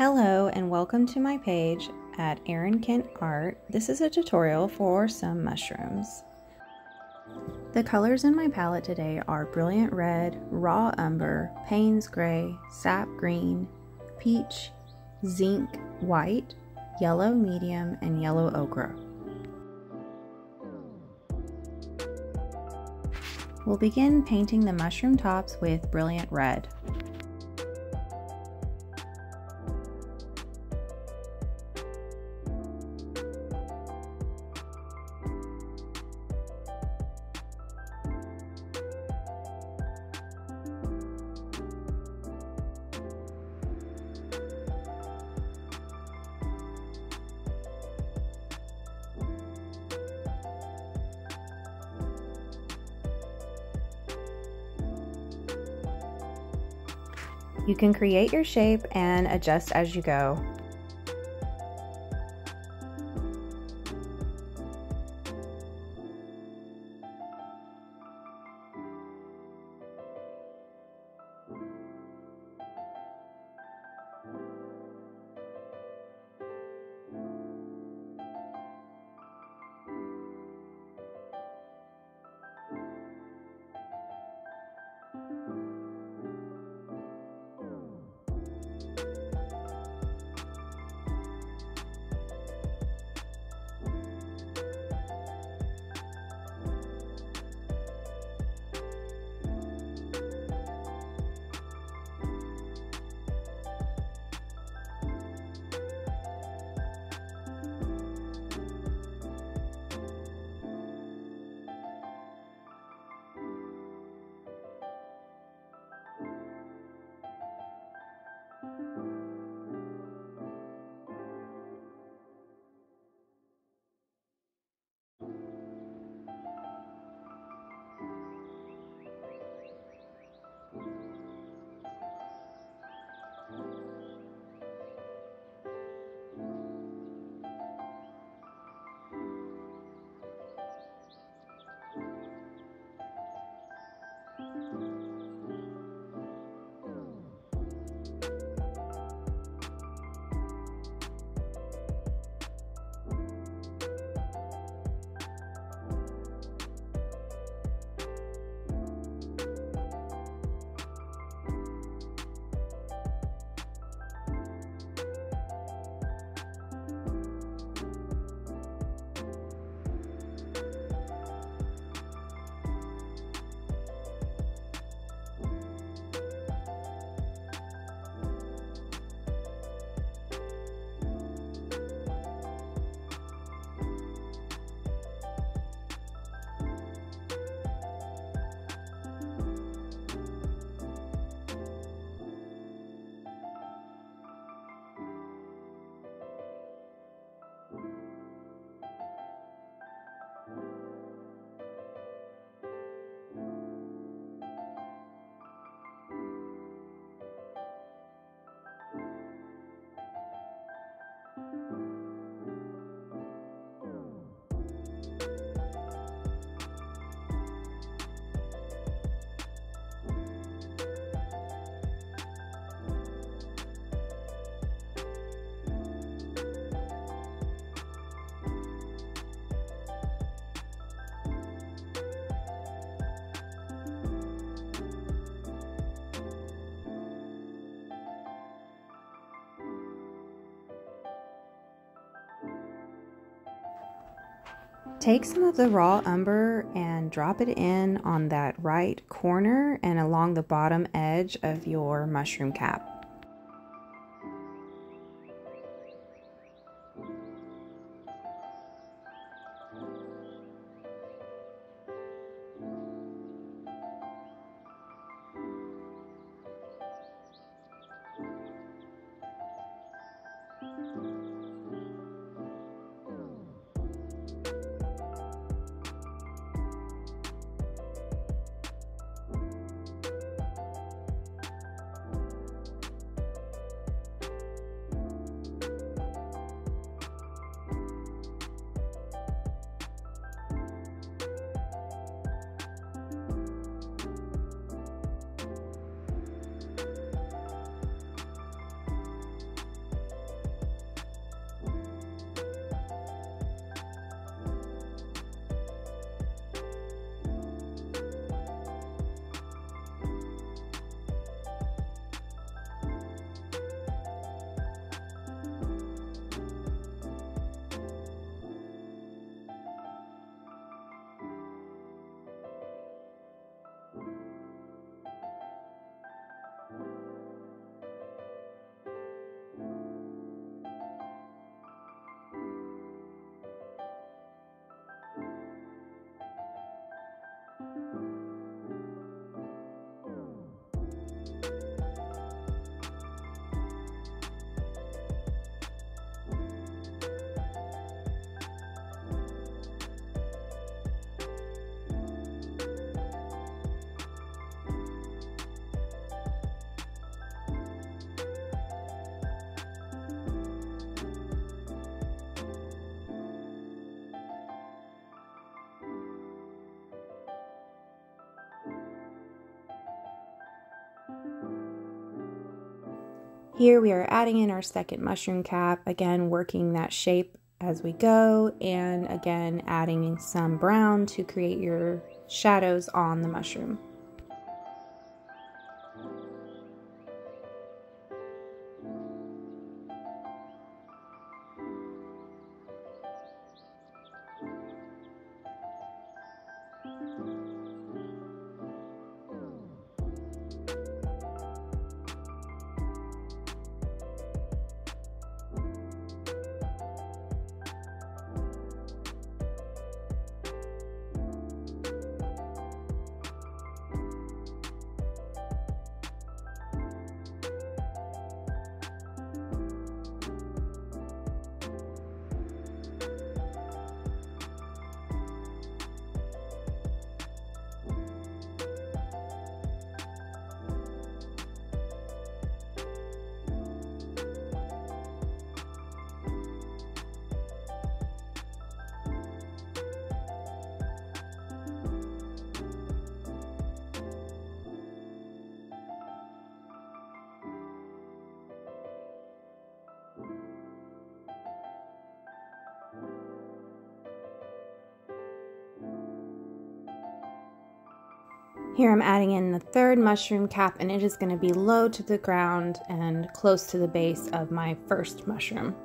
Hello and welcome to my page at Erin Kent Art. This is a tutorial for some mushrooms. The colors in my palette today are Brilliant Red, Raw Umber, Payne's Gray, Sap Green, Peach, Zinc White, Yellow Medium, and Yellow Ochre. We'll begin painting the mushroom tops with Brilliant Red. Can create your shape and adjust as you go. Take some of the raw umber and drop it in on that right corner and along the bottom edge of your mushroom cap. Here we are adding in our second mushroom cap, again working that shape as we go and again adding some brown to create your shadows on the mushroom. Here I'm adding in the third mushroom cap and it is going to be low to the ground and close to the base of my first mushroom.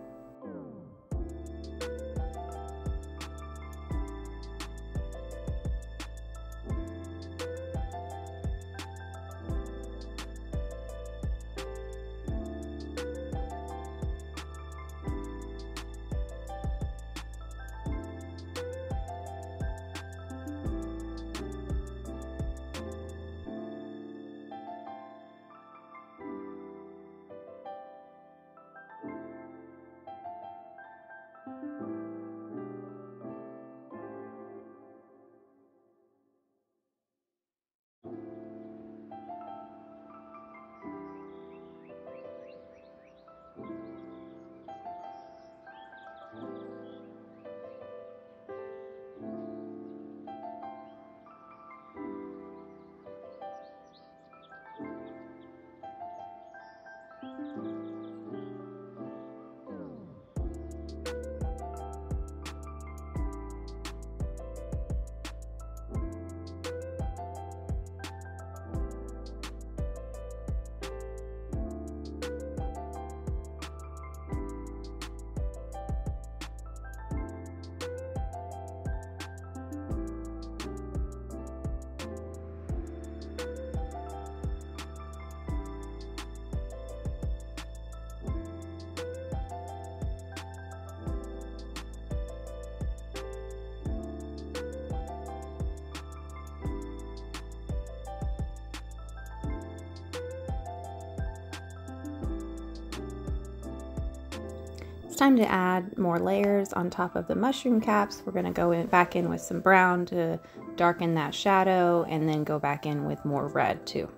It's time to add more layers on top of the mushroom caps. We're going to go in, back in with some brown to darken that shadow and then go back in with more red too.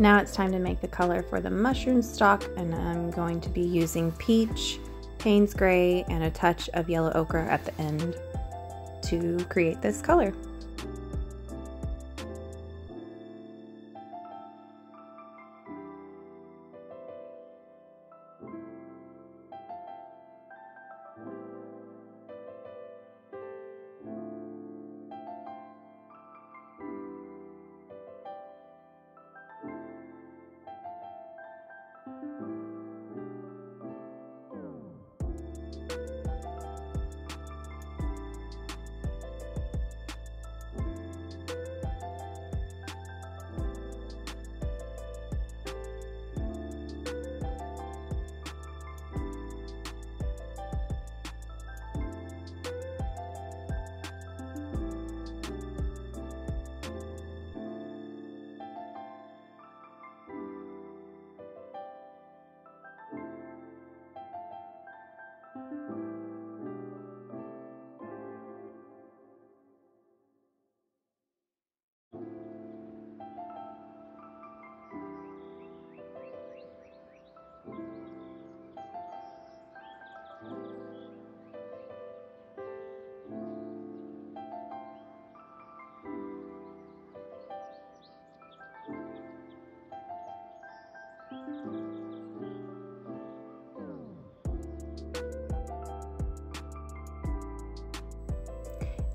Now it's time to make the color for the mushroom stalk and I'm going to be using peach, Payne's gray, and a touch of yellow ochre at the end to create this color.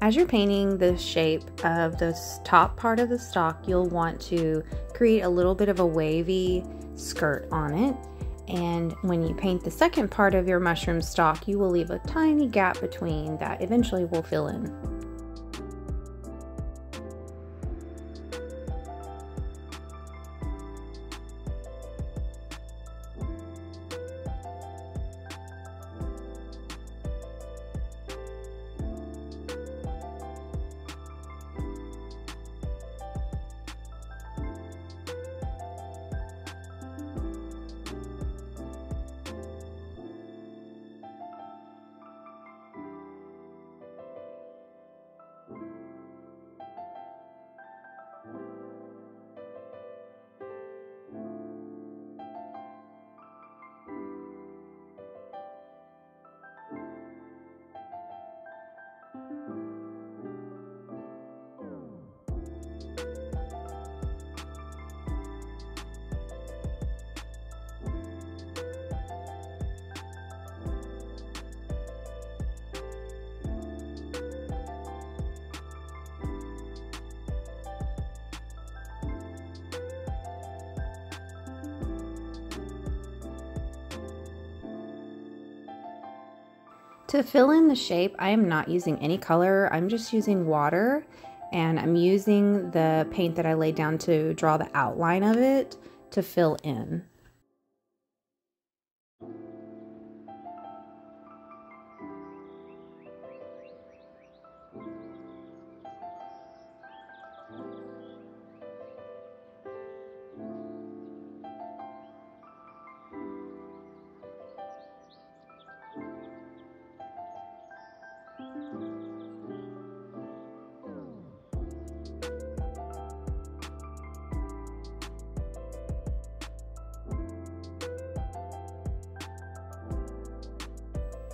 As you're painting the shape of the top part of the stalk, you'll want to create a little bit of a wavy skirt on it. And when you paint the second part of your mushroom stalk, you will leave a tiny gap between that eventually will fill in. To fill in the shape, I am not using any color. I'm just using water and I'm using the paint that I laid down to draw the outline of it to fill in.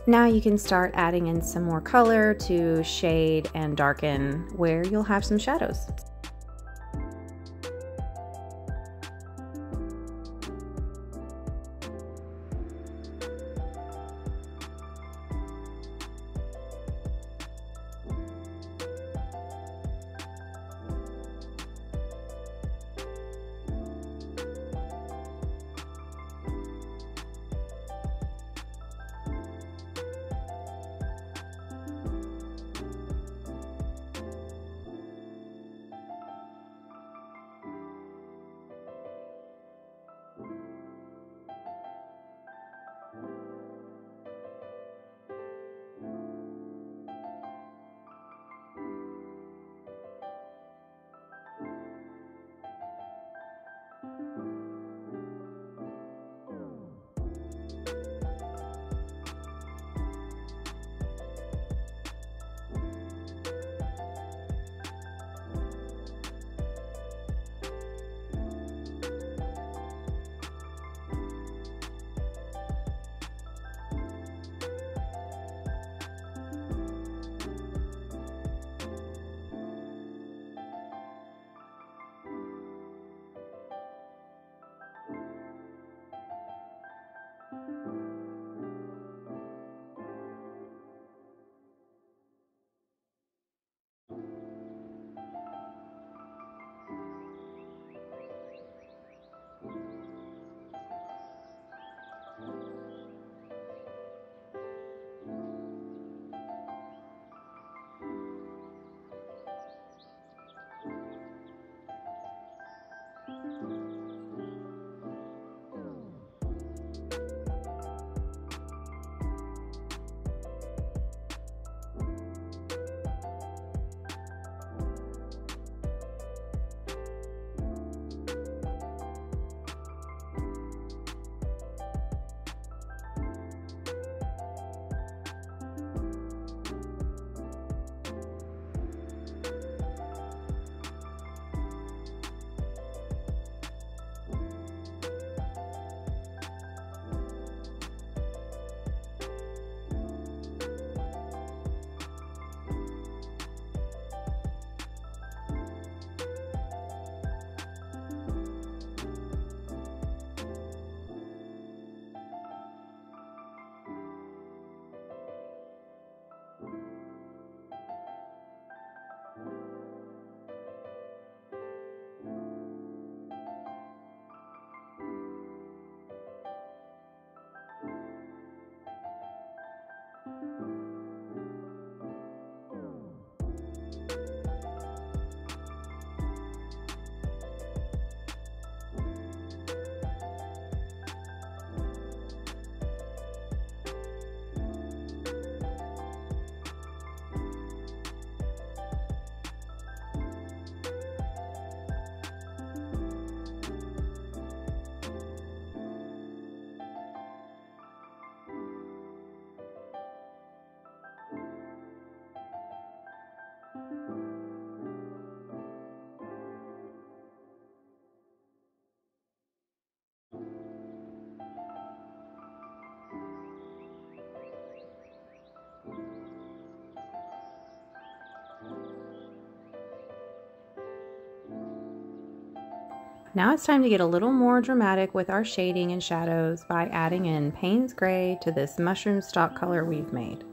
Now you can start adding in some more color to shade and darken where you'll have some shadows. Now it's time to get a little more dramatic with our shading and shadows by adding in Payne's Gray to this mushroom stalk color we've made.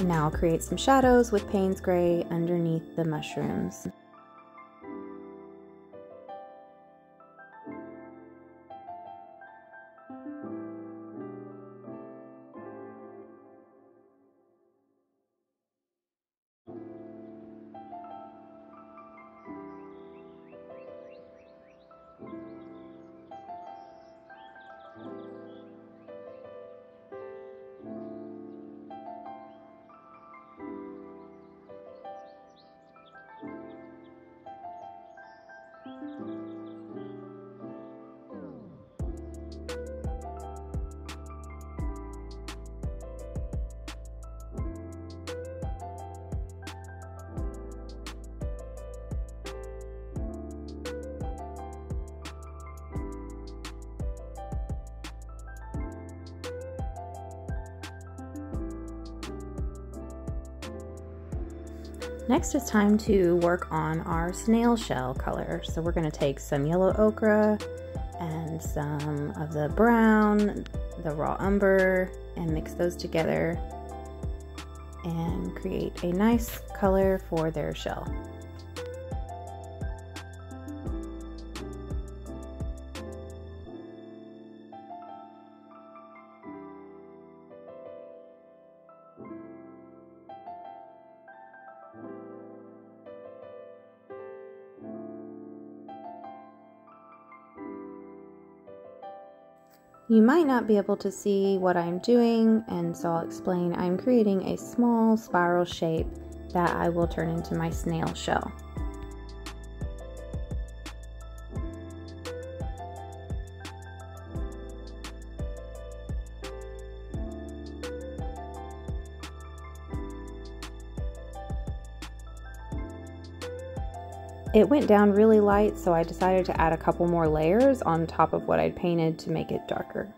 Now create some shadows with Payne's Gray underneath the mushrooms. Next it's time to work on our snail shell color. So we're gonna take some yellow ochre and some of the brown, the raw umber, and mix those together. and create a nice color for their shell. You might not be able to see what I'm doing, and so I'll explain. I'm creating a small spiral shape that I will turn into my snail shell. It went down really light, so I decided to add a couple more layers on top of what I'd painted to make it darker.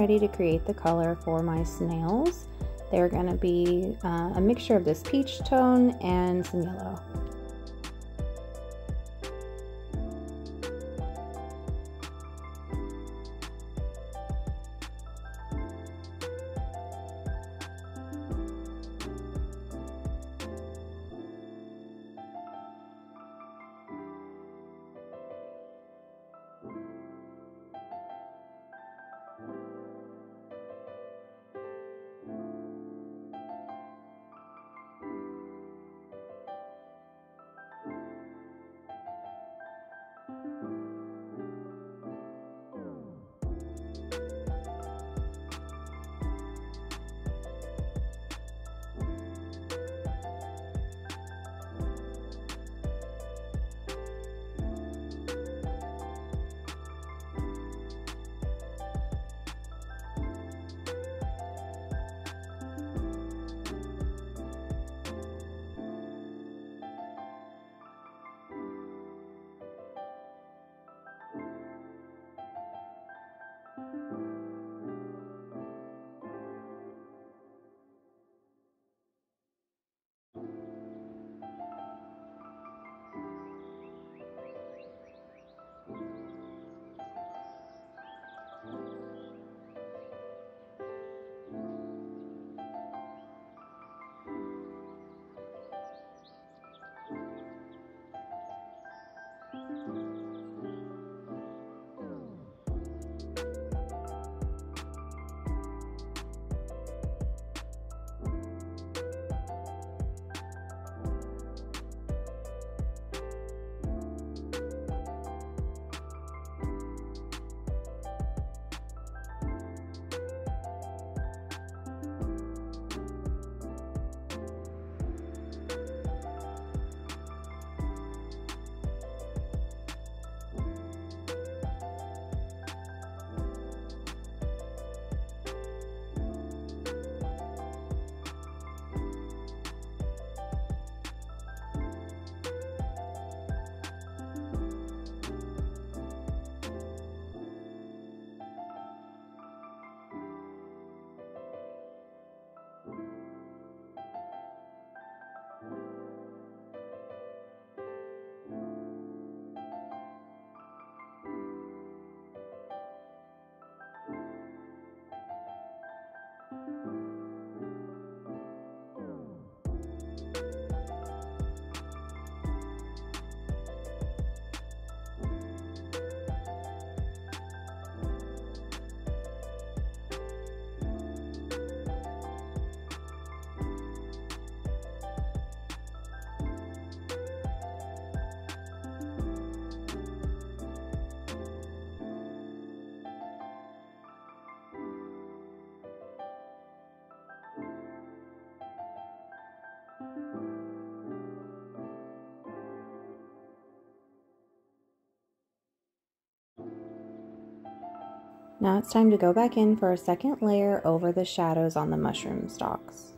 Ready to create the color for my snails. They're going to be uh, a mixture of this peach tone and some yellow. Now it's time to go back in for a second layer over the shadows on the mushroom stalks.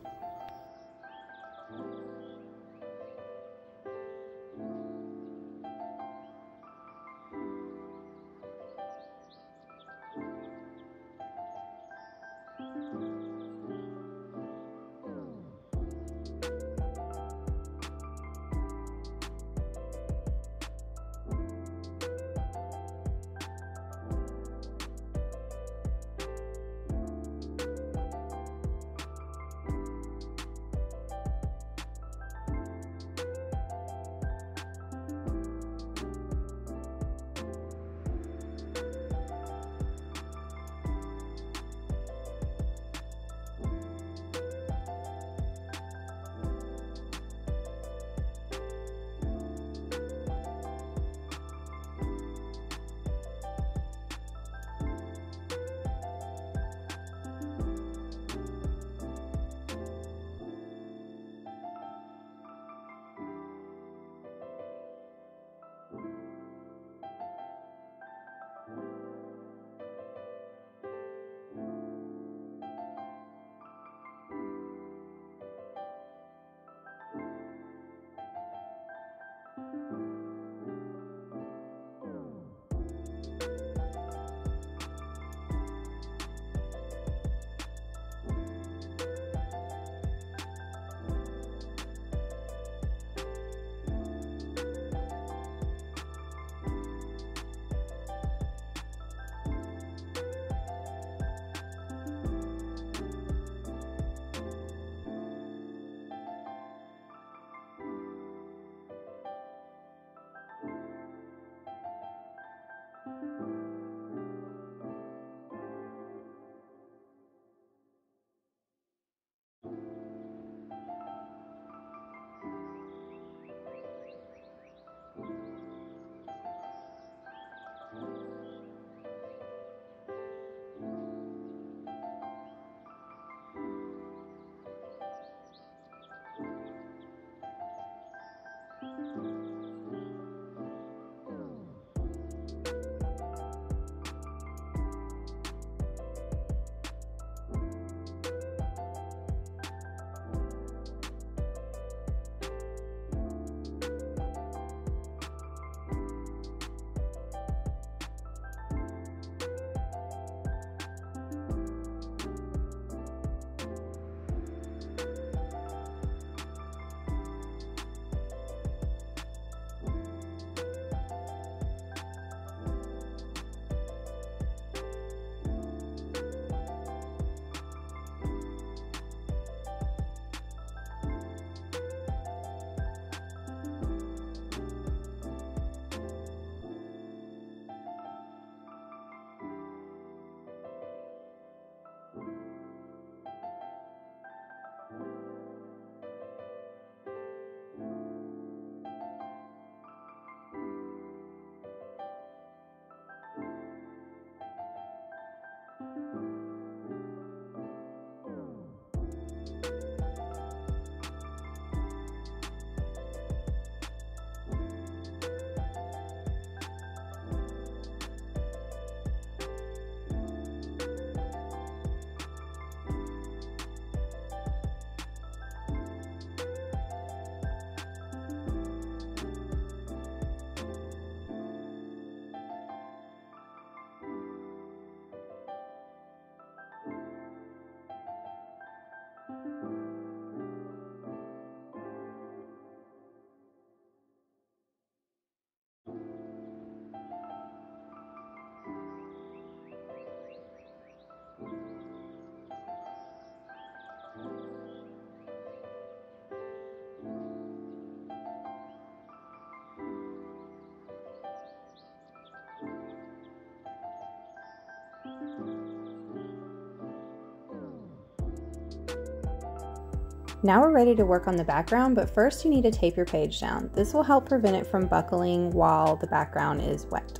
Now we're ready to work on the background, but first you need to tape your page down. This will help prevent it from buckling while the background is wet.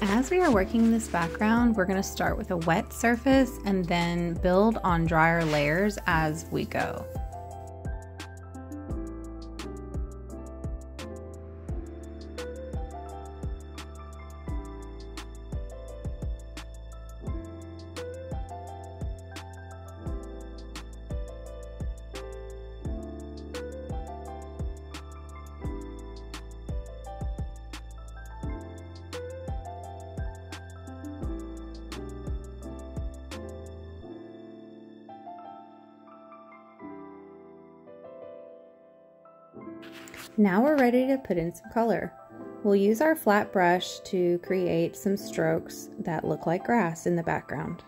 As we are working this background, we're going to start with a wet surface and then build on drier layers as we go. Ready to put in some color. We'll use our flat brush to create some strokes that look like grass in the background.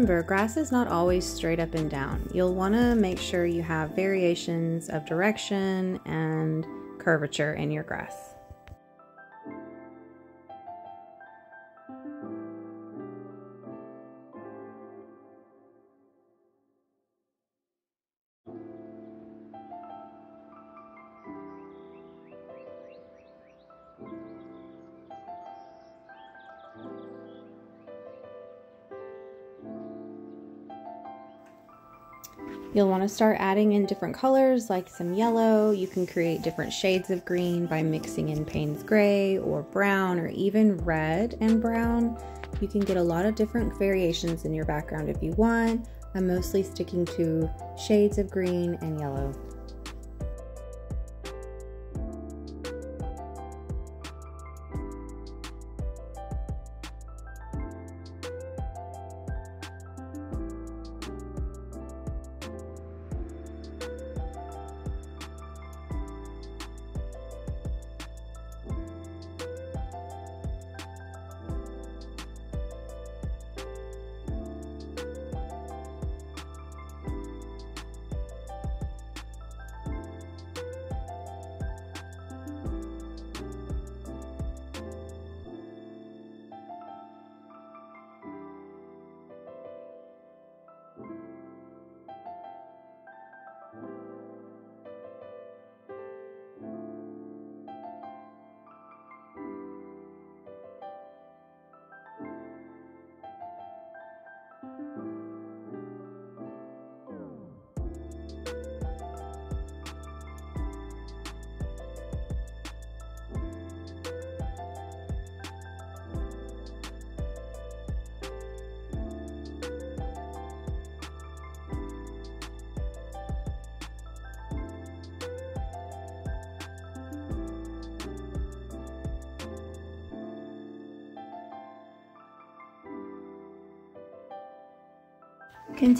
Remember, grass is not always straight up and down. You'll want to make sure you have variations of direction and curvature in your grass. You'll want to start adding in different colors like some yellow. You can create different shades of green by mixing in Payne's gray or brown or even red and brown. You can get a lot of different variations in your background if you want. I'm mostly sticking to shades of green and yellow.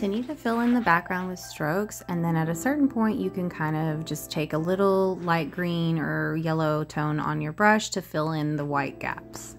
Continue to fill in the background with strokes and then at a certain point you can kind of just take a little light green or yellow tone on your brush to fill in the white gaps.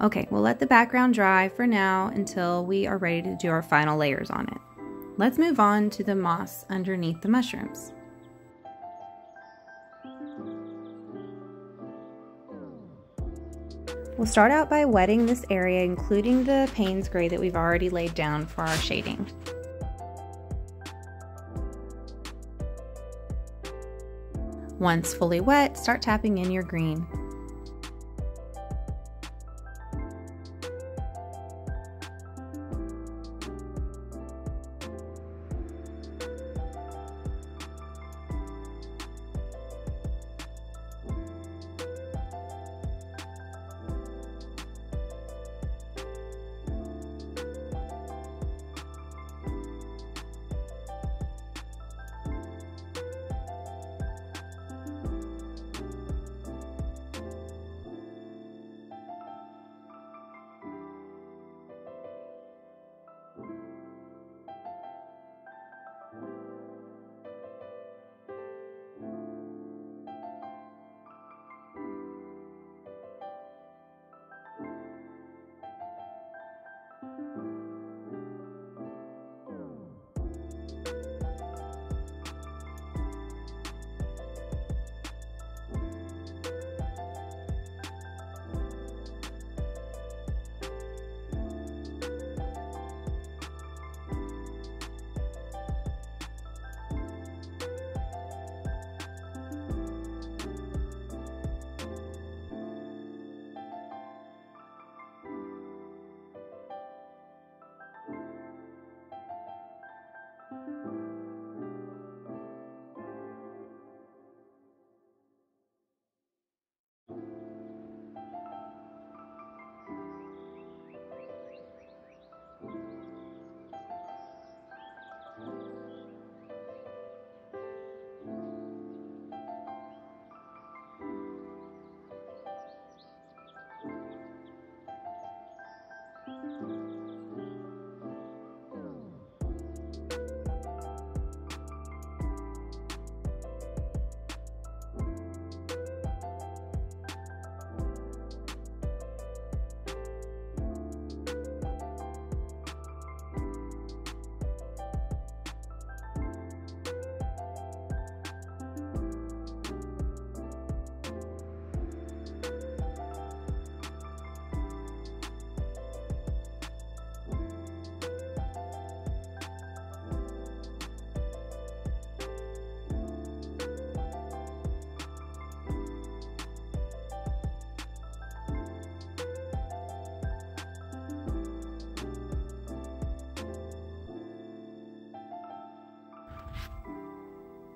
Okay, we'll let the background dry for now until we are ready to do our final layers on it. Let's move on to the moss underneath the mushrooms. We'll start out by wetting this area, including the Payne's gray that we've already laid down for our shading. Once fully wet, start tapping in your green.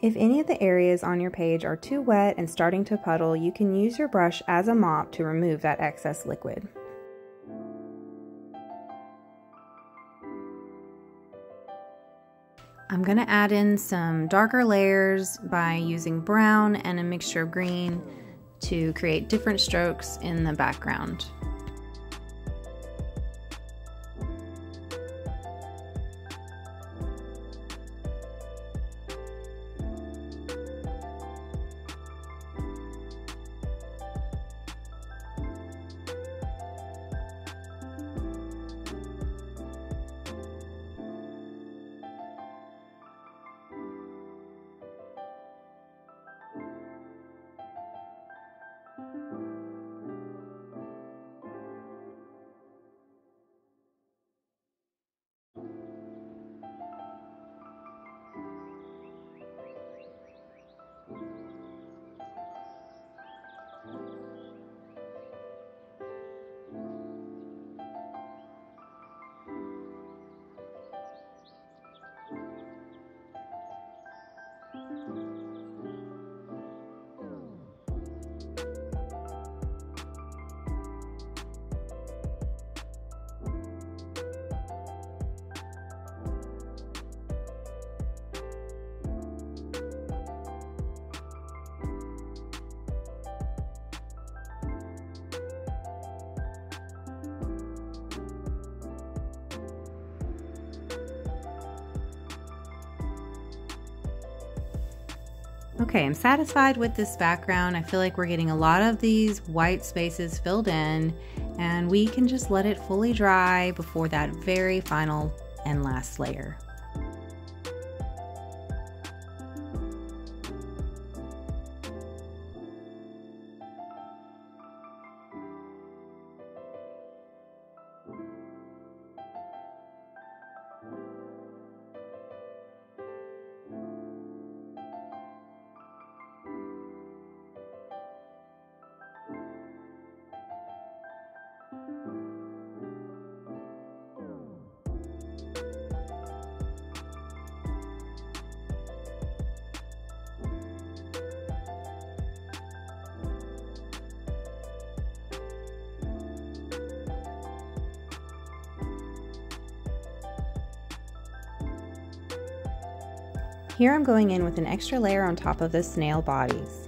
If any of the areas on your page are too wet and starting to puddle, you can use your brush as a mop to remove that excess liquid. I'm going to add in some darker layers by using brown and a mixture of green to create different strokes in the background. Satisfied with this background. I feel like we're getting a lot of these white spaces filled in and we can just let it fully dry before that very final and last layer. Here I'm going in with an extra layer on top of the snail bodies.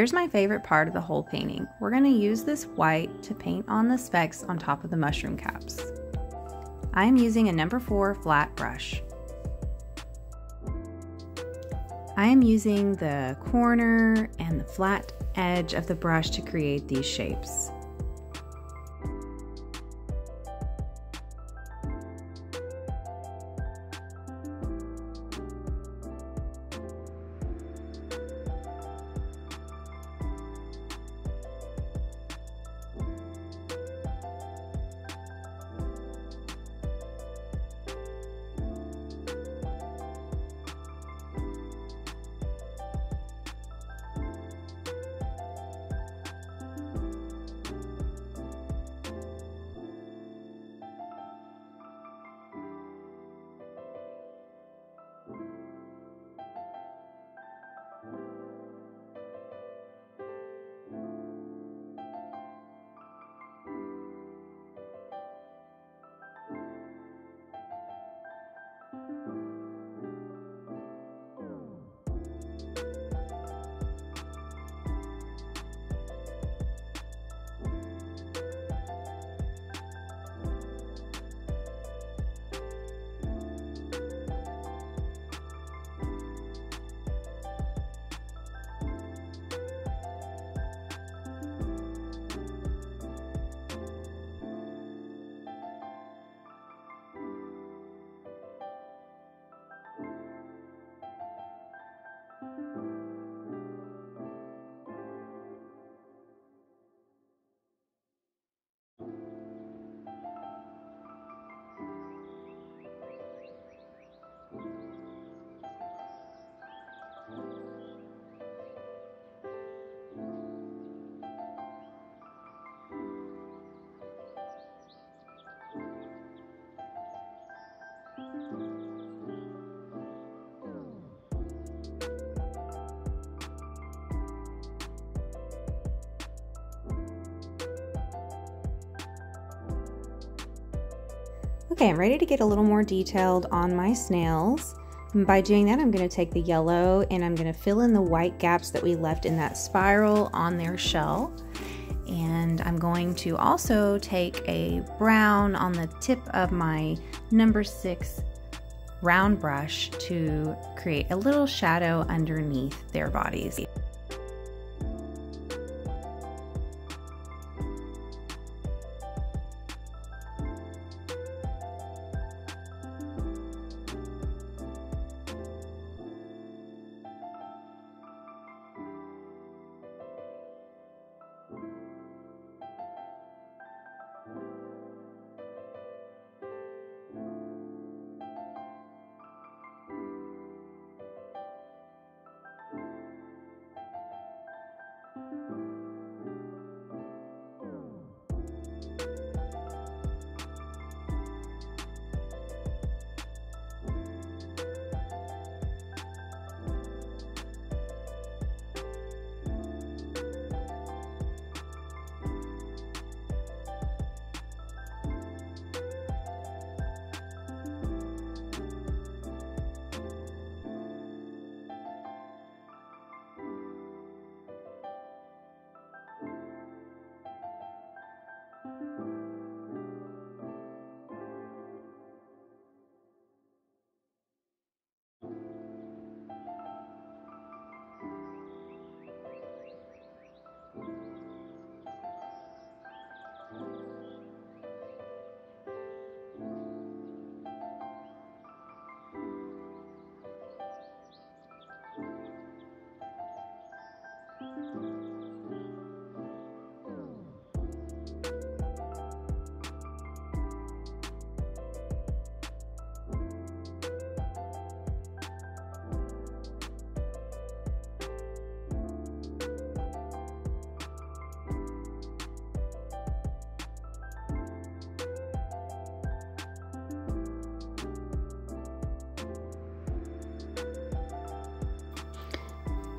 Here's my favorite part of the whole painting. We're going to use this white to paint on the specks on top of the mushroom caps. I am using a number 4 flat brush. I am using the corner and the flat edge of the brush to create these shapes. Okay, I'm ready to get a little more detailed on my snails. By doing that, I'm going to take the yellow and I'm going to fill in the white gaps that we left in that spiral on their shell. And I'm going to also take a brown on the tip of my number six round brush to create a little shadow underneath their bodies.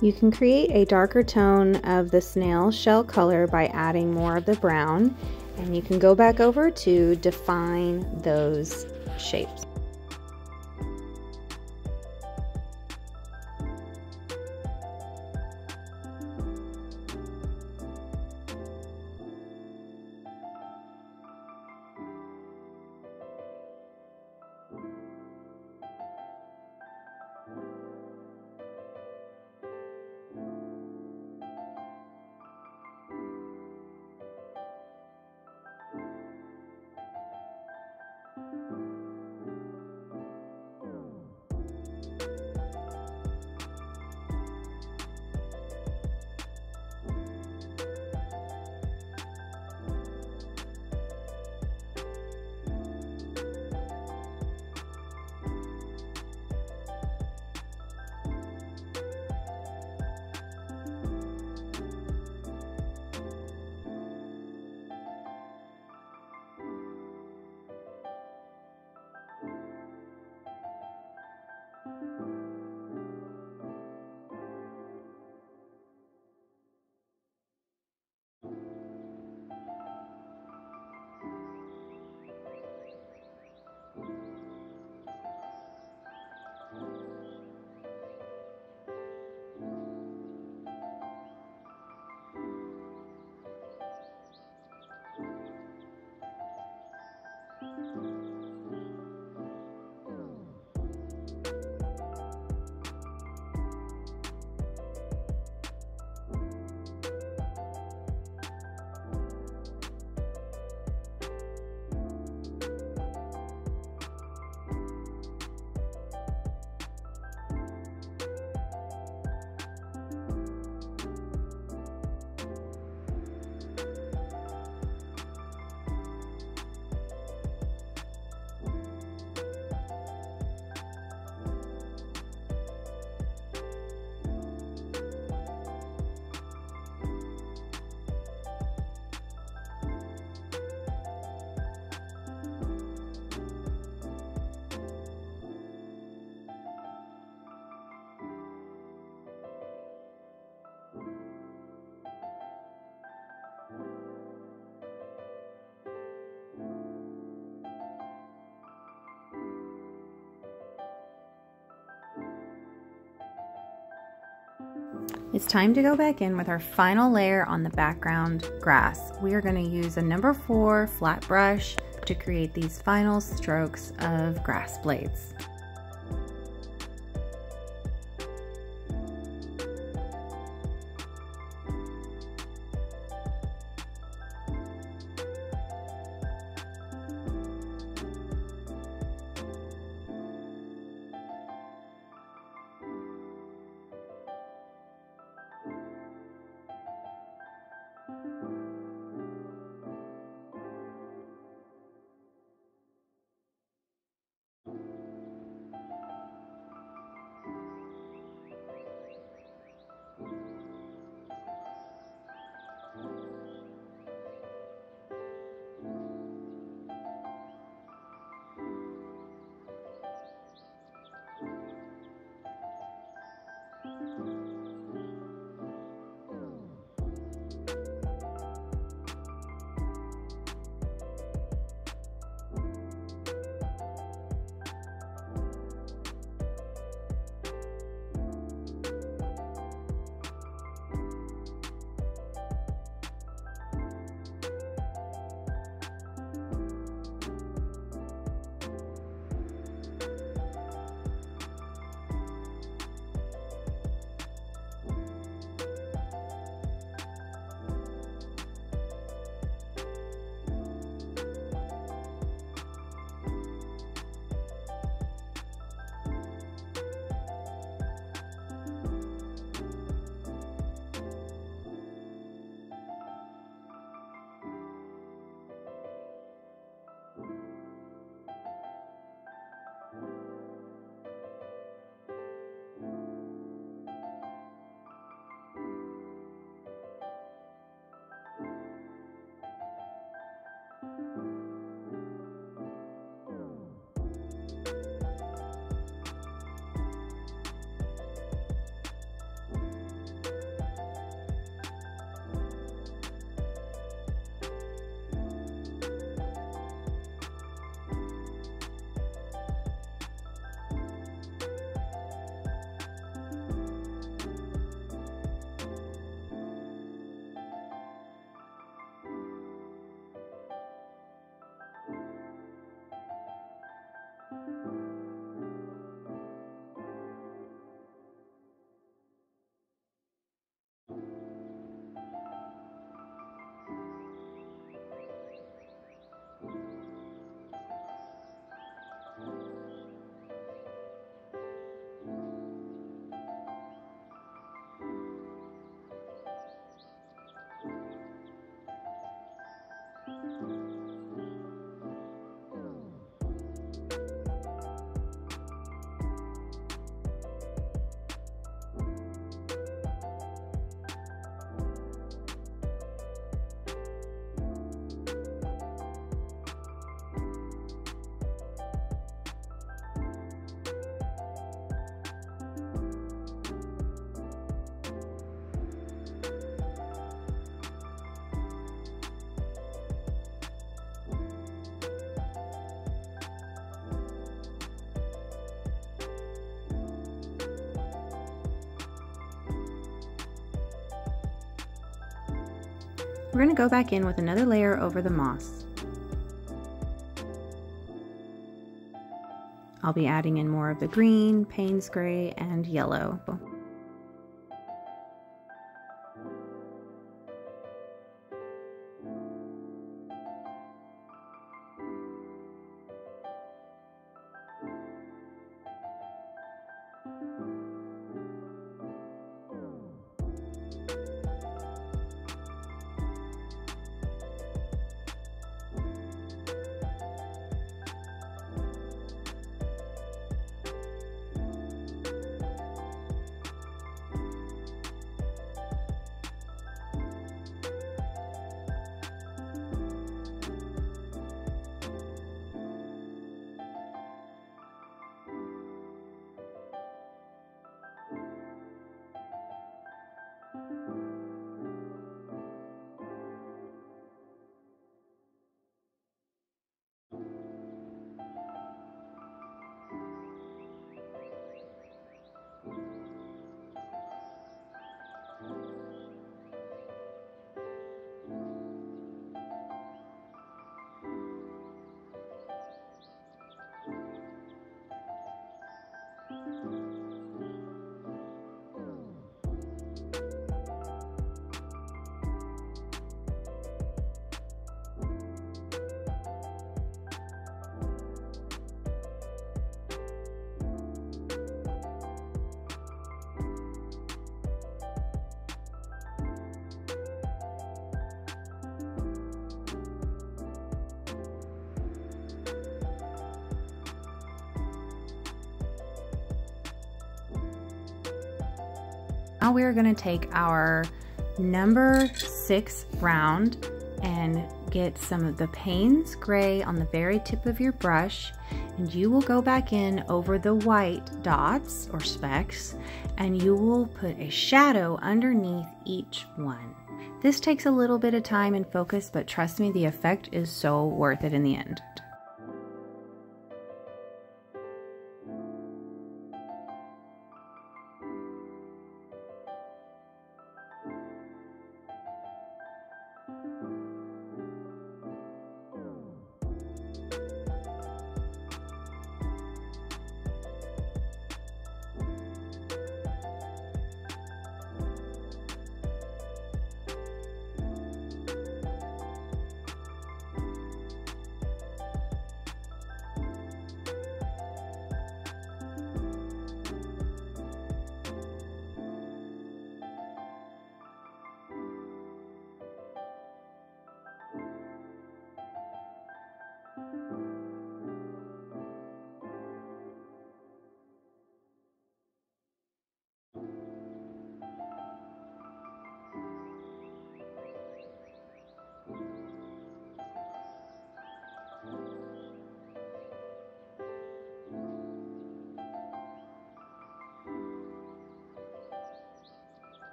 You can create a darker tone of the snail shell color by adding more of the brown and you can go back over to define those shapes. It's time to go back in with our final layer on the background grass. We are going to use a number four flat brush to create these final strokes of grass blades. We're going to go back in with another layer over the moss. I'll be adding in more of the green, Payne's gray, and yellow. Now we're gonna take our number six round and get some of the Payne's Gray on the very tip of your brush and you will go back in over the white dots or specks and you will put a shadow underneath each one. This takes a little bit of time and focus, but trust me, the effect is so worth it in the end.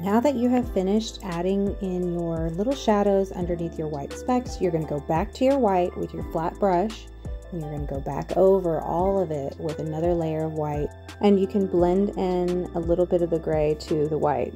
Now that you have finished adding in your little shadows underneath your white specks, you're going to go back to your white with your flat brush And you're going to go back over all of it with another layer of white. And you can blend in a little bit of the gray to the white.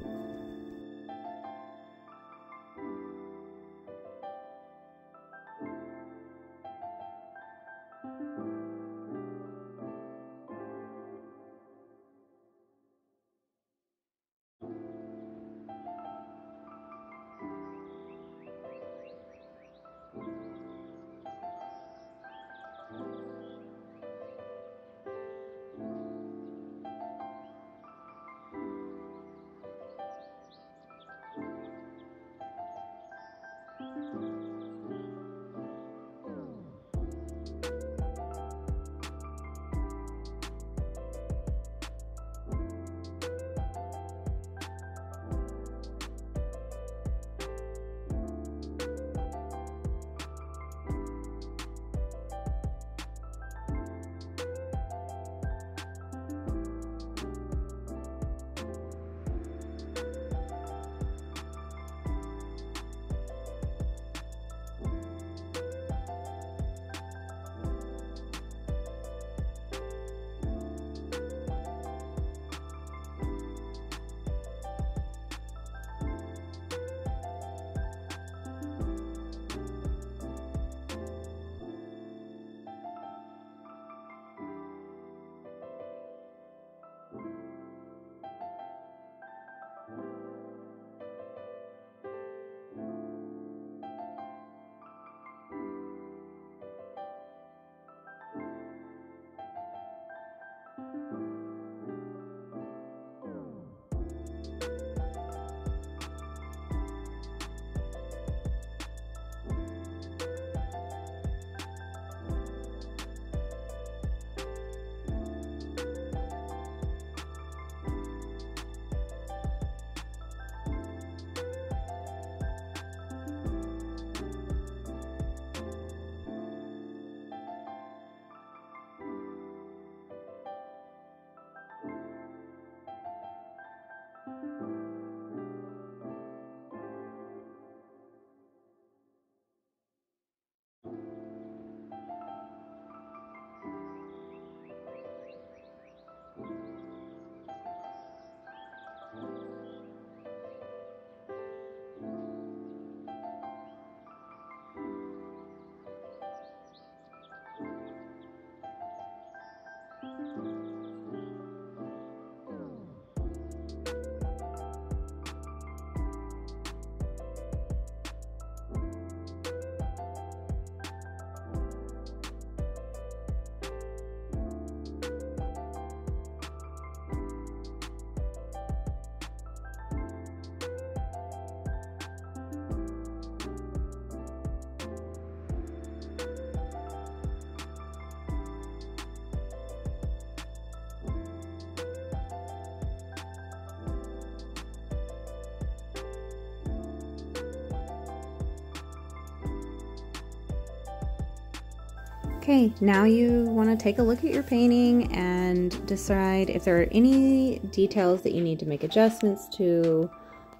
Okay, now you want to take a look at your painting and decide if there are any details that you need to make adjustments to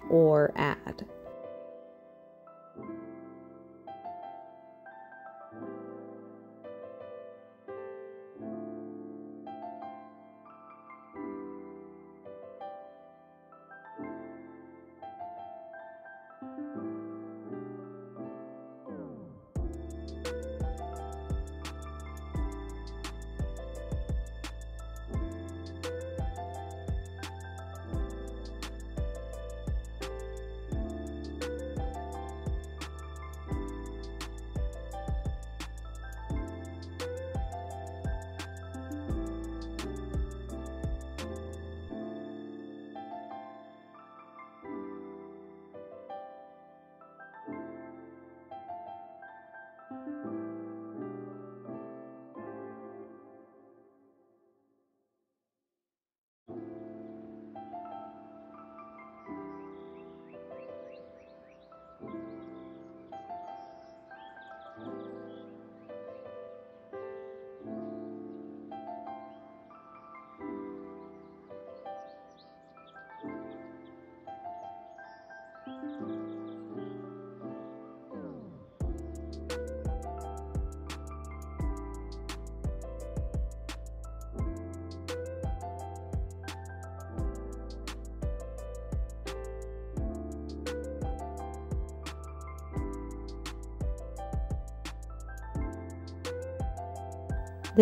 or add.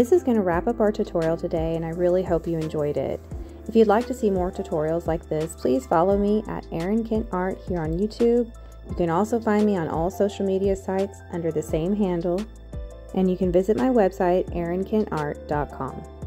This is going to wrap up our tutorial today and I really hope you enjoyed it. If you'd like to see more tutorials like this, please follow me at Erin Kent Art here on YouTube. You can also find me on all social media sites under the same handle, and you can visit my website, erinkentart.com.